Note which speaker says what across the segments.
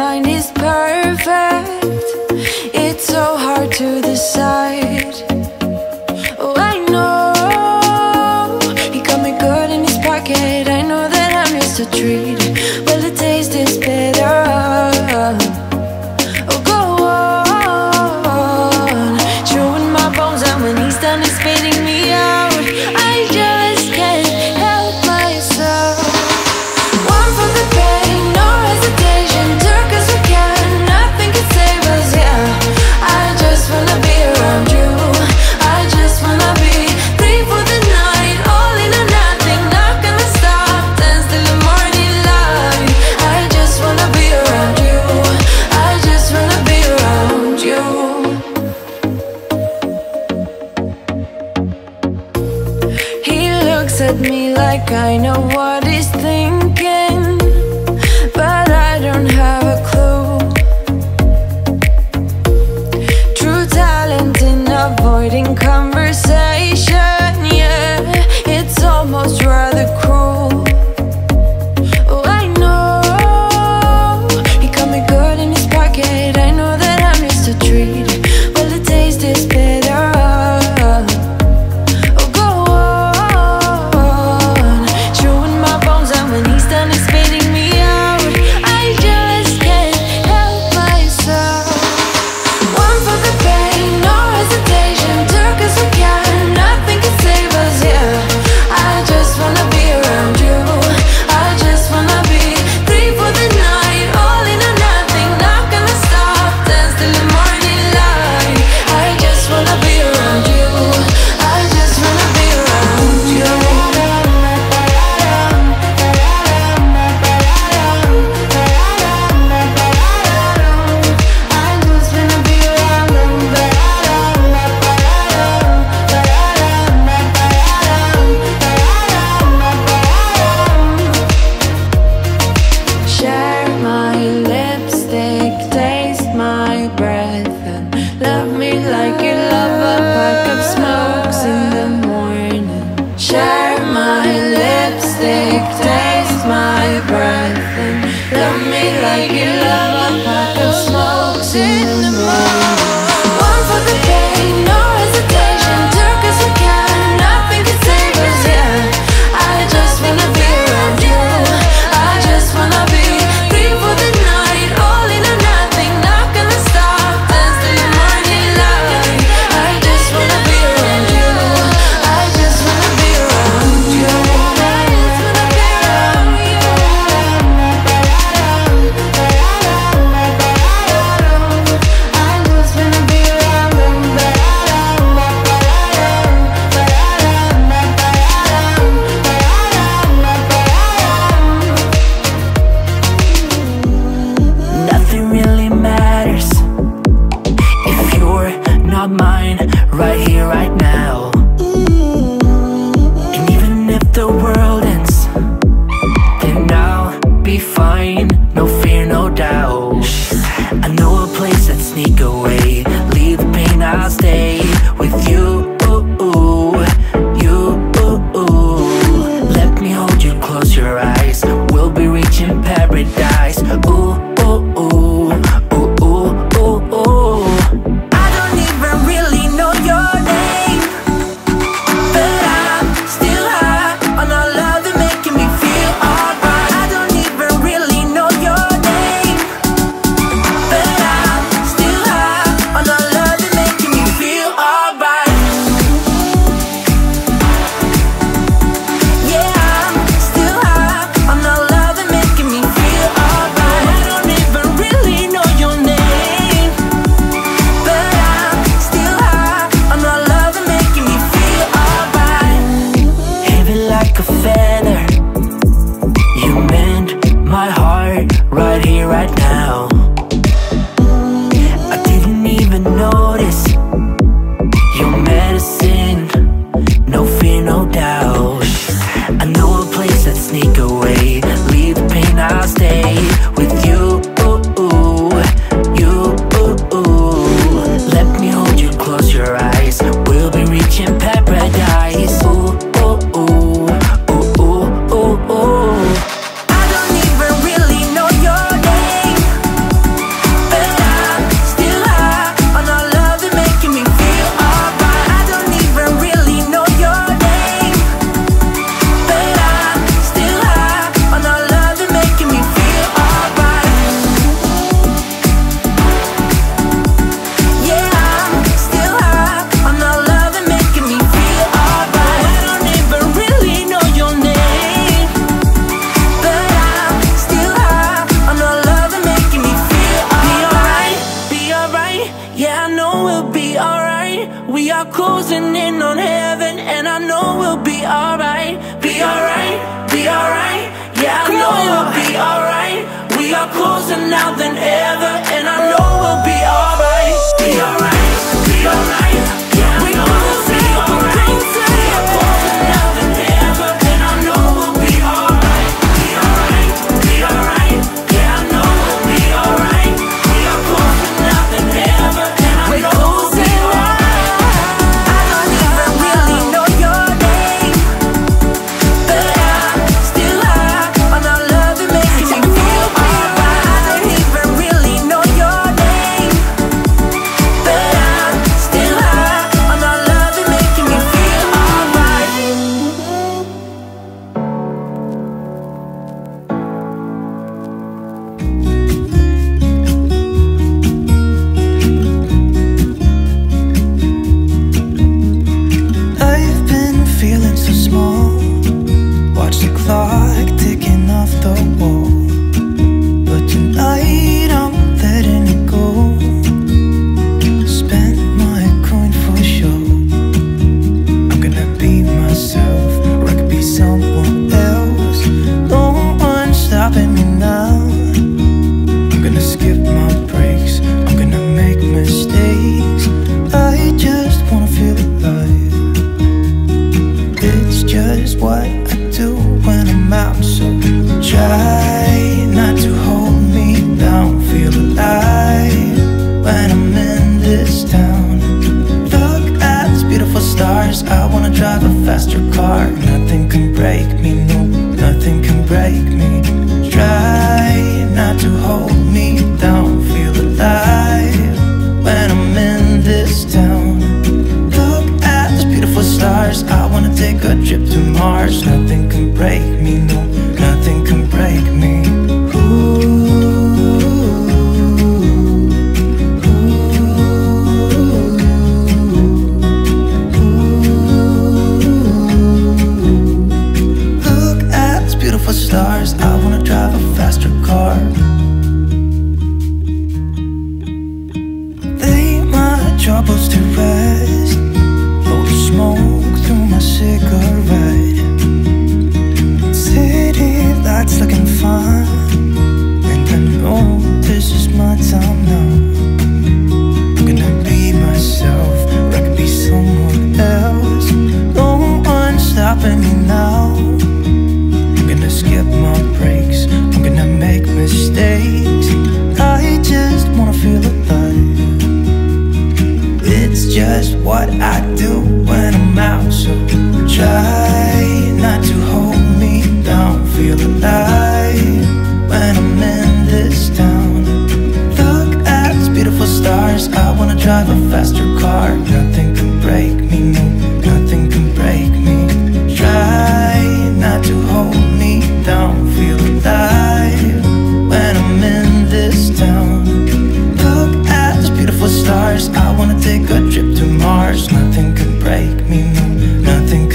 Speaker 1: out of
Speaker 2: sneak away. Leave the pain, I'll stay I know we'll be alright. We are closing in on heaven And I know we'll be alright. Be alright, be alright. Yeah, I know we'll be alright. We are closer now than ever And I know we'll be alright. Be alright, be alright. Yeah,
Speaker 3: we're closing.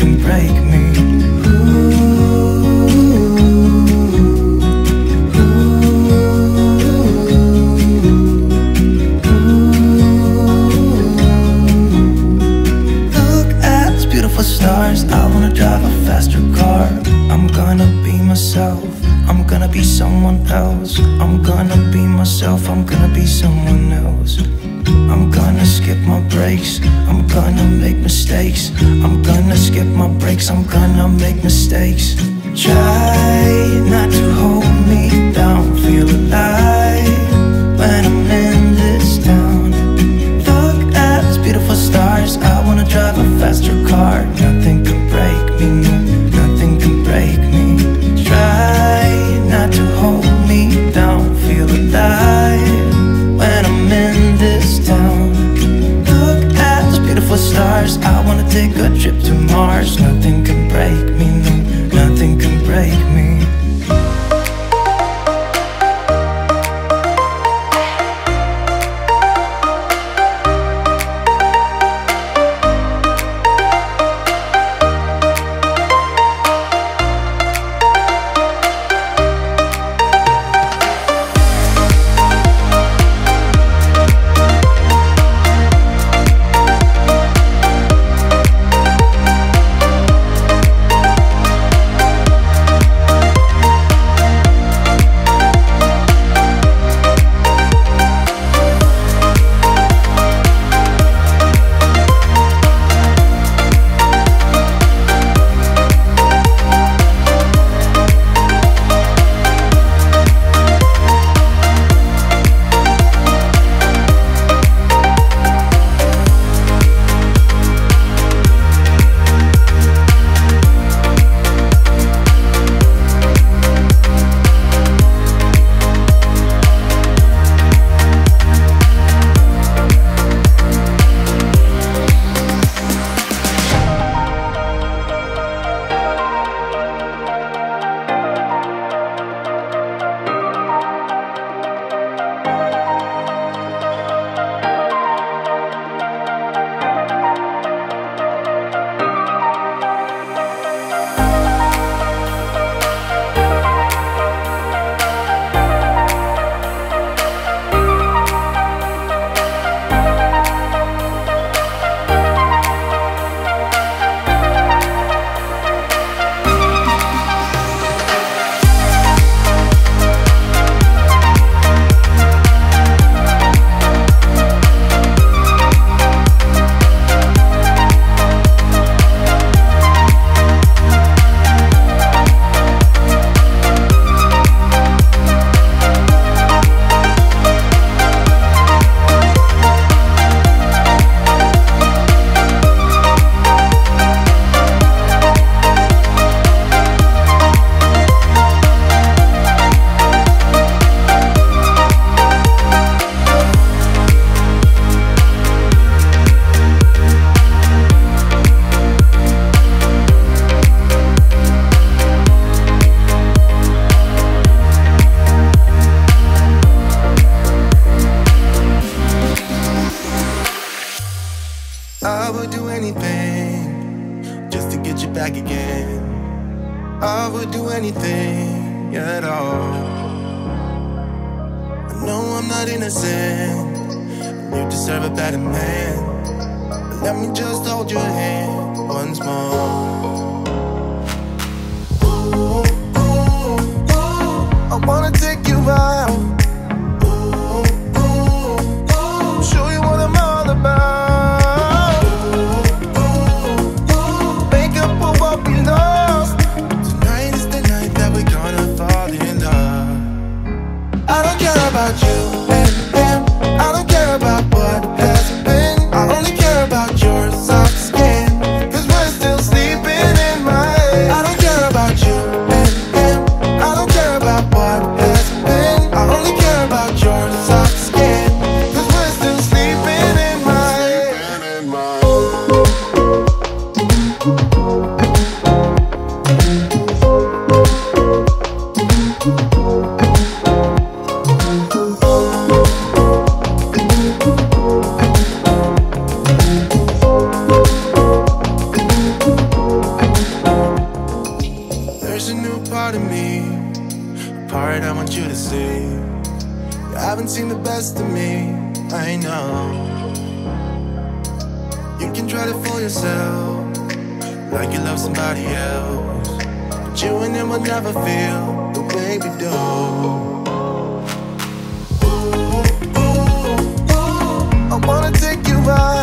Speaker 3: can break me. skip my breaks I'm gonna make mistakes. Try not to hold nothing can break me, no, nothing can break me. Innocent. You deserve a better man. Let me just hold your hand once more. part I want you to see. You haven't seen the best of me, I know. You can try to fool yourself, like you love somebody else. But you and him will never feel the way we do. I wanna take you out